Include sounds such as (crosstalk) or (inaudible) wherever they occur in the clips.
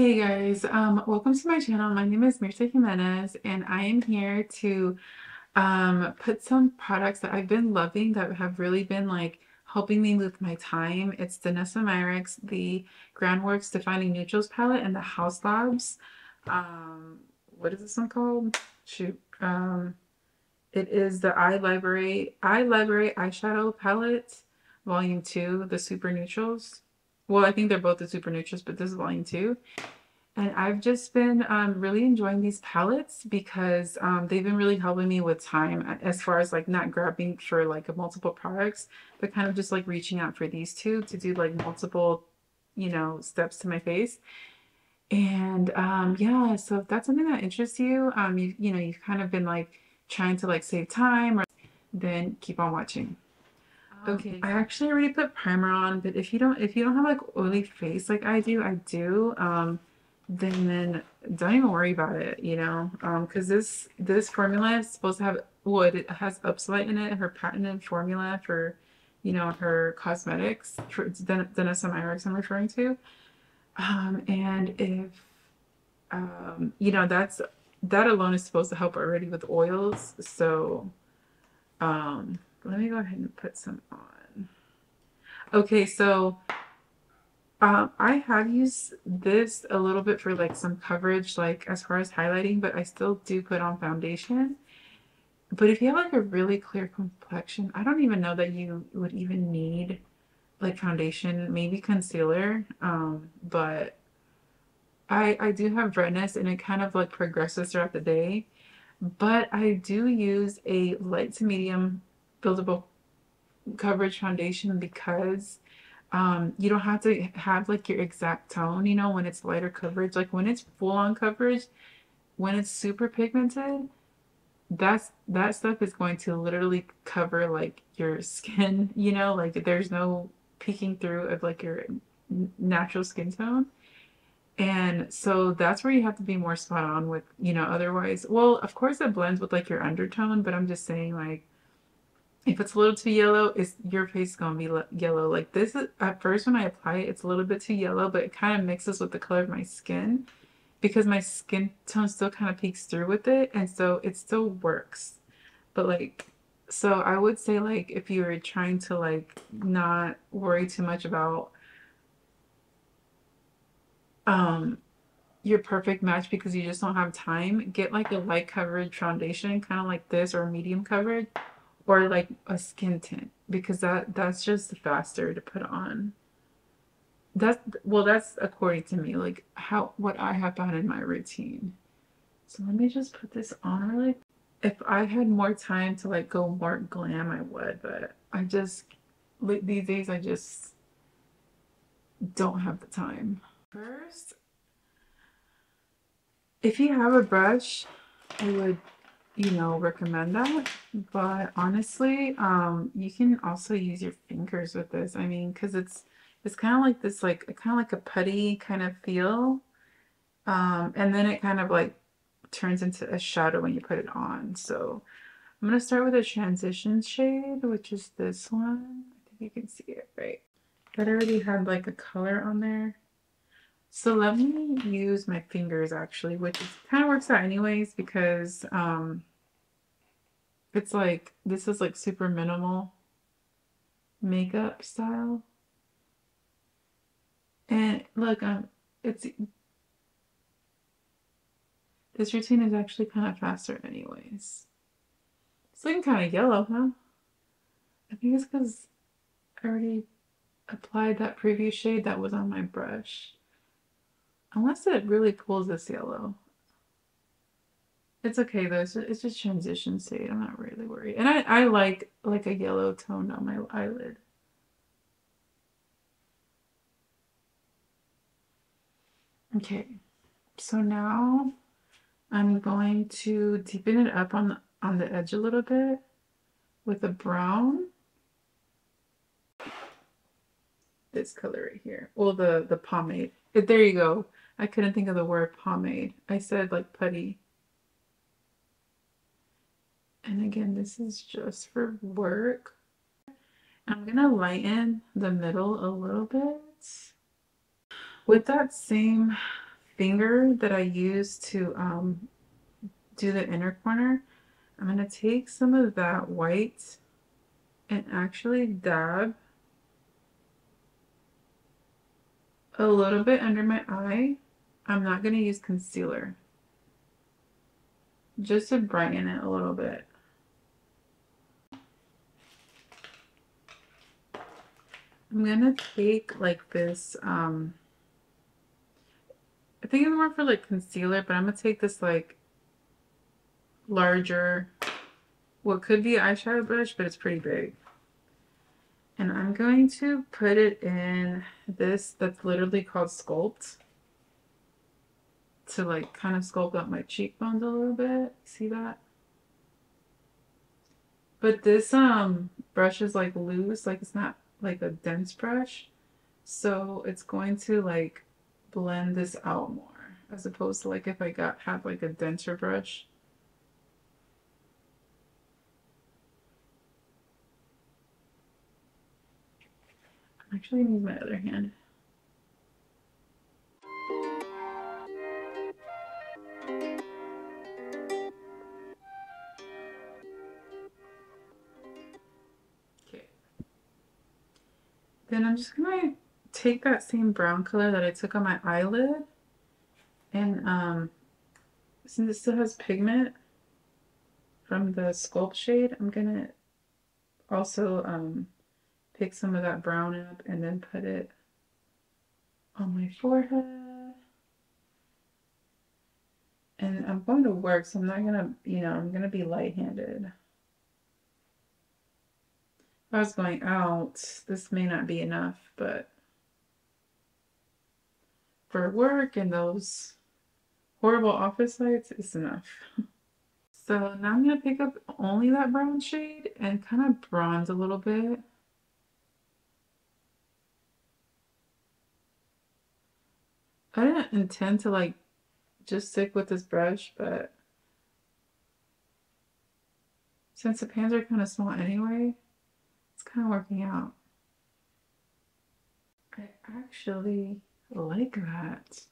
Hey guys, um, welcome to my channel. My name is Mirza Jimenez and I am here to um, put some products that I've been loving that have really been like helping me with my time. It's Danessa Myricks, the Groundworks Defining Neutrals palette, and the Haus Labs. Um, what is this one called? Shoot. Um, it is the Eye Library, Eye Library Eyeshadow Palette, Volume 2, the Super Neutrals. Well, I think they're both the Super Neutrals, but this is Volume 2. And I've just been um, really enjoying these palettes because um, they've been really helping me with time as far as like not grabbing for like multiple products, but kind of just like reaching out for these two to do like multiple, you know, steps to my face. And um, yeah, so if that's something that interests you, um, you, you know, you've kind of been like trying to like save time or then keep on watching. Okay, I actually already put primer on, but if you don't if you don't have like oily face like I do, I do, um, then then don't even worry about it, you know, Um, because um, this this formula is supposed to have well, it has Upsolite in it, her patented formula for, you know, her cosmetics for Myricks I'm referring to, um, and if um, you know that's that alone is supposed to help already with oils, so um let me go ahead and put some on. Okay, so um, I have used this a little bit for like some coverage, like as far as highlighting, but I still do put on foundation. But if you have like a really clear complexion, I don't even know that you would even need like foundation, maybe concealer. Um, but I I do have redness and it kind of like progresses throughout the day. But I do use a light to medium buildable coverage foundation because um, you don't have to have like your exact tone, you know, when it's lighter coverage. Like when it's full on coverage, when it's super pigmented, that's that stuff is going to literally cover like your skin, (laughs) you know, like there's no peeking through of like your natural skin tone. And so that's where you have to be more spot on with, you know, otherwise, well, of course it blends with like your undertone, but I'm just saying like if it's a little too yellow, it's your face is gonna be yellow. Like this is at first when I apply it, it's a little bit too yellow, but it kind of mixes with the color of my skin because my skin tone still kind of peeks through with it, and so it still works. But like, so I would say like if you were trying to like not worry too much about um your perfect match because you just don't have time, get like a light coverage foundation, kind of like this or medium coverage or like a skin tint because that that's just faster to put on. That's well that's according to me like how what i have found in my routine. So let me just put this on really if i had more time to like go more glam i would but i just these days i just don't have the time. First if you have a brush i would you know, recommend that. But honestly, um, you can also use your fingers with this. I mean, because it's it's kind of like this, like kind of like a putty kind of feel. Um, and then it kind of like turns into a shadow when you put it on. So I'm to start with a transition shade, which is this one. I think you can see it right. That already had like a color on there. So let me use my fingers actually, which kind of works out anyways because um, it's like, this is like super minimal makeup style. And look, um, it's, this routine is actually kind of faster anyways. It's looking kind of yellow, huh? I think it's because I already applied that preview shade that was on my brush. Unless it really pulls this yellow. It's okay though. It's just, it's just transition shade. I'm not really worried. And I, I like like a yellow tone on my eyelid. Okay. So now I'm going to deepen it up on the, on the edge a little bit with a brown. This color right here. Well, the, the pomade. There you go. I couldn't think of the word pomade. I said like putty. And again, this is just for work. I'm going to lighten the middle a little bit. With that same finger that I used to um, do the inner corner, I'm going to take some of that white and actually dab a little bit under my eye. I'm not going to use concealer. Just to brighten it a little bit. I'm gonna take like this, um, I think it's more for like concealer, but I'm gonna take this like larger, what could be eyeshadow brush, but it's pretty big. And I'm going to put it in this that's literally called Sculpt to like kind of sculpt up my cheekbones a little bit. See that? But this um brush is like loose, like it's not like a dense brush. So it's going to like blend this out more as opposed to like if I got have like a denser brush. I'm actually use my other hand. Then I'm just gonna take that same brown color that I took on my eyelid and um, since it still has pigment from the Sculpt shade, I'm gonna also um, pick some of that brown up and then put it on my forehead. And I'm going to work, so I'm not gonna, you know, I'm gonna be light-handed. I was going out, this may not be enough, but for work and those horrible office lights, it's enough. (laughs) So now I'm going to pick up only that brown shade and kind of bronze a little bit. I didn't intend to like just stick with this brush, but since the pans are kind of small anyway, it's kind of working out. I actually like that.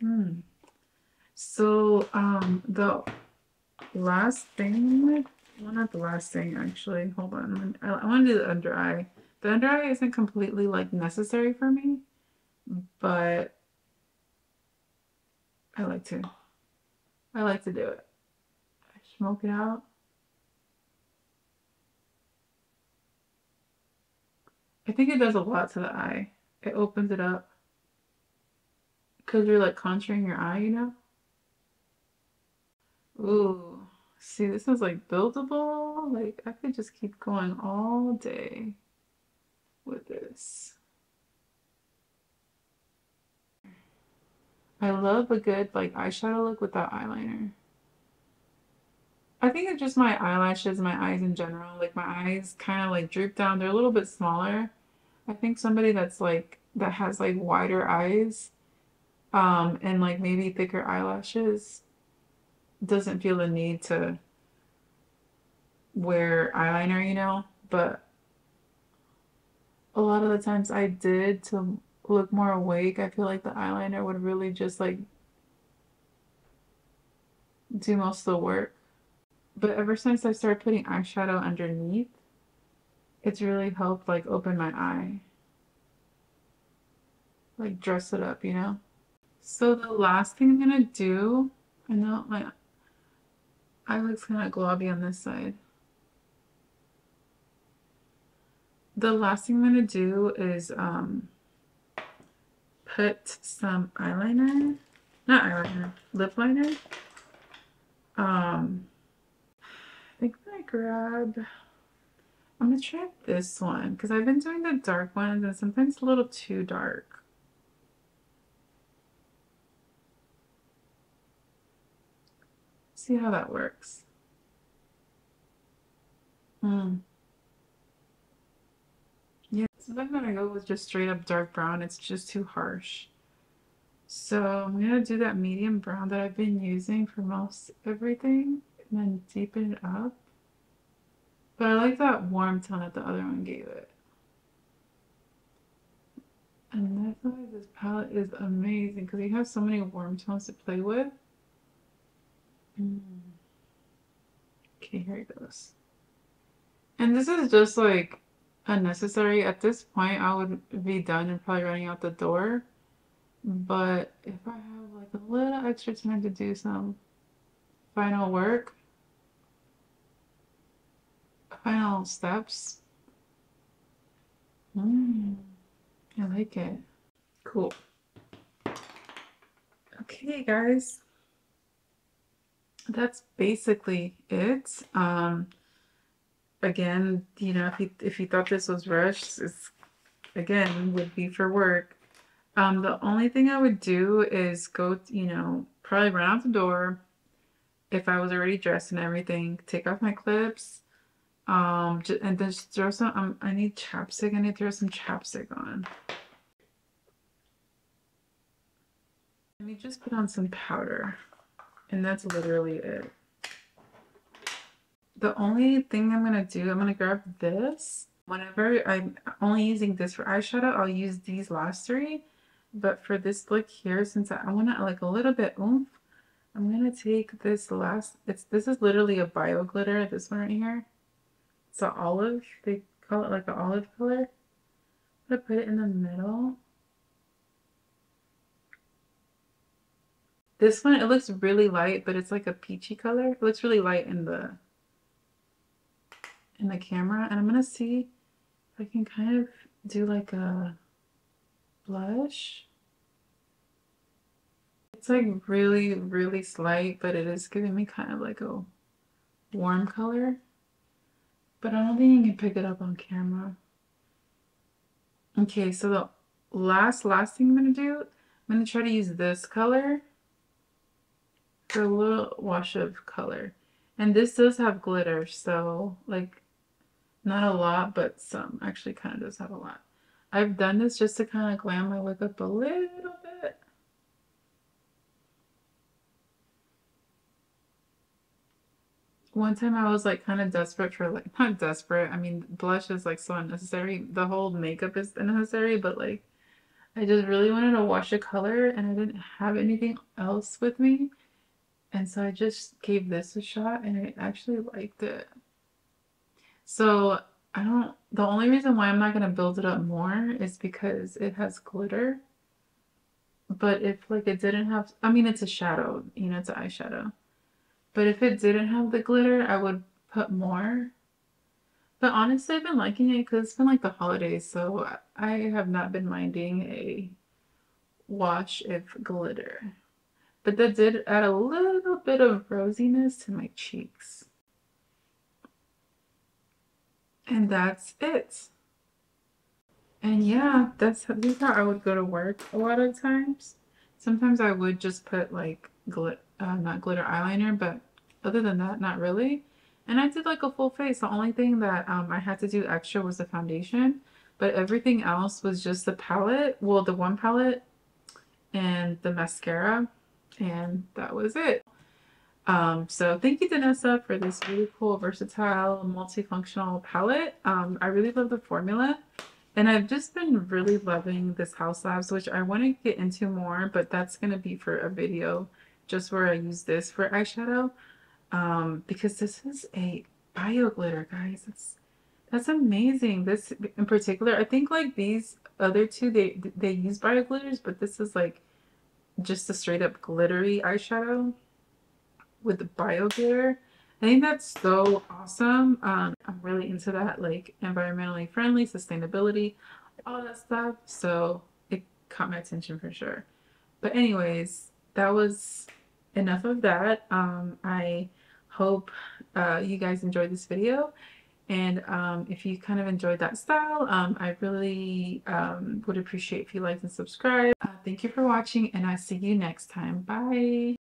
Hmm. So, um, the last thing, well, not the last thing actually. Hold on. I, I want to do the under eye. The under eye isn't completely like necessary for me, but I like to. I like to do it. I smoke it out. I think it does a lot to the eye. It opens it up. Because you're like contouring your eye, you know? Ooh. See, this is like buildable. Like, I could just keep going all day with this. I love a good like eyeshadow look without eyeliner. I think it's just my eyelashes, my eyes in general. Like my eyes kind of like droop down. They're a little bit smaller. I think somebody that's like that has like wider eyes um and like maybe thicker eyelashes doesn't feel the need to wear eyeliner, you know, but a lot of the times I did to look more awake. I feel like the eyeliner would really just like do most of the work. But ever since I started putting eyeshadow underneath, it's really helped like open my eye. Like dress it up, you know? So the last thing I'm gonna do, I know my eye looks kind of globby on this side. The last thing I'm gonna do is um, put some eyeliner, not eyeliner, lip liner. Um, think I grab, I'm gonna try this one because I've been doing the dark ones and sometimes a little too dark. See how that works. Hmm. Yeah, sometimes when I go with just straight up dark brown, it's just too harsh. So I'm gonna do that medium brown that I've been using for most everything and then deepen it up. But I like that warm tone that the other one gave it. And that's why this palette is amazing because you have so many warm tones to play with. Mm. Okay, here it goes. And this is just like unnecessary. At this point, I would be done and probably running out the door. But if I have like a little extra time to do some final work, final steps, mm, I like it. Cool. Okay, guys. That's basically it. Um, again, you know, if you if you thought this was rushed, it's again would be for work. Um, the only thing I would do is go, you know, probably run out the door if I was already dressed and everything, take off my clips, um, and then just throw some, um, I need chapstick, I need to throw some chapstick on. Let me just put on some powder, and that's literally it. The only thing I'm going to do, I'm going to grab this. Whenever I'm only using this for eyeshadow, I'll use these last three. But for this look here, since I, I want to like a little bit oomph, I'm to take this last, it's this is literally a bio glitter, this one right here. It's an olive, they call it like an olive color. I'm to put it in the middle. This one, it looks really light, but it's like a peachy color. It looks really light in the in the camera. And I'm to see if I can kind of do like a blush. It's like really, really slight, but it is giving me kind of like a warm color. But I don't think you can pick it up on camera. Okay, so the last, last thing I'm going to do, I'm going to try to use this color for a little wash of color. And this does have glitter, so like not a lot, but some. Actually kind of does have a lot. I've done this just to kind of glam my look up a little bit. One time I was like kind of desperate for like, (laughs) not desperate, I mean blush is like so unnecessary. The whole makeup is unnecessary, but like I just really wanted to wash a color and I didn't have anything else with me. And so I just gave this a shot and I actually liked it. So I don't, the only reason why I'm not going to build it up more is because it has glitter. But if like it didn't have, I mean, it's a shadow, you know, it's an eyeshadow. But if it didn't have the glitter, I would put more. But honestly, I've been liking it because it's been like the holidays, so I have not been minding a wash if glitter. But that did add a little bit of rosiness to my cheeks. And that's it. And yeah, that's this is how I would go to work a lot of times. Sometimes I would just put like glit uh, not glitter eyeliner, but other than that, not really. And I did like a full face. The only thing that um, I had to do extra was the foundation, but everything else was just the palette. Well, the one palette and the mascara, and that was it. Um, so thank you, Danessa, for this really cool, versatile, multifunctional palette. Um, I really love the formula. And I've just been really loving this Haus Labs, which I want to get into more, but that's going to be for a video just where I use this for eyeshadow. Um, because this is a bio glitter, guys. It's, that's amazing. This in particular, I think like these other two, they, they use bio glitters, but this is like just a straight up glittery eyeshadow with the bio glitter. I think that's so awesome. Um, I'm really into that, like environmentally friendly, sustainability, all that stuff. So it caught my attention for sure. But anyways, that was enough of that. Um, I hope uh, you guys enjoyed this video. And um, if you kind of enjoyed that style, um, I really um, would appreciate if you liked and subscribe. Uh, thank you for watching and I'll see you next time. Bye.